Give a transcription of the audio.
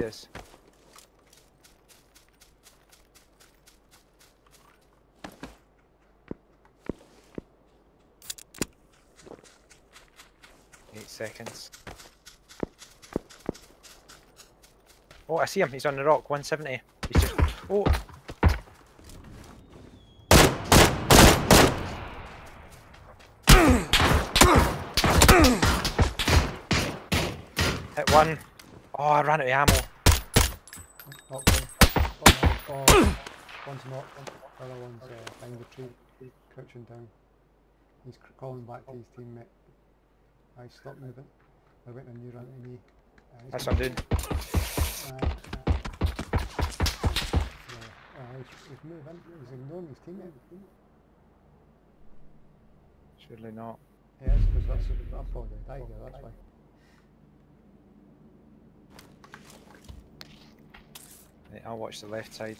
Yes. Eight seconds. Oh, I see him. He's on the rock. 170. He's just. Oh. Hit one. Oh, I ran out of ammo. Knocked one. Oh, no. one's knocked. The other one's uh, behind the tree, crouching down. He's calling back to his teammate. I stopped moving. I went and you ran to me. Uh, That's what I'm doing. Uh, uh. Oh, he's, he's moving. He's ignoring his teammate. Surely not. Yes, because that's I'm probably going to die here. That's why. I'll watch the left side.